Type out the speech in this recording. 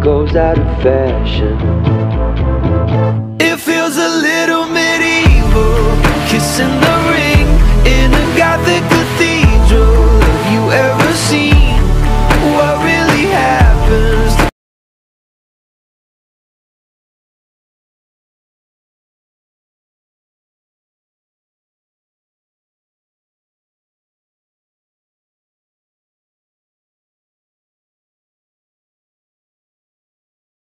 goes out of fashion. It feels a little medieval, kissing the ring in a gothic cathedral. Have you ever seen?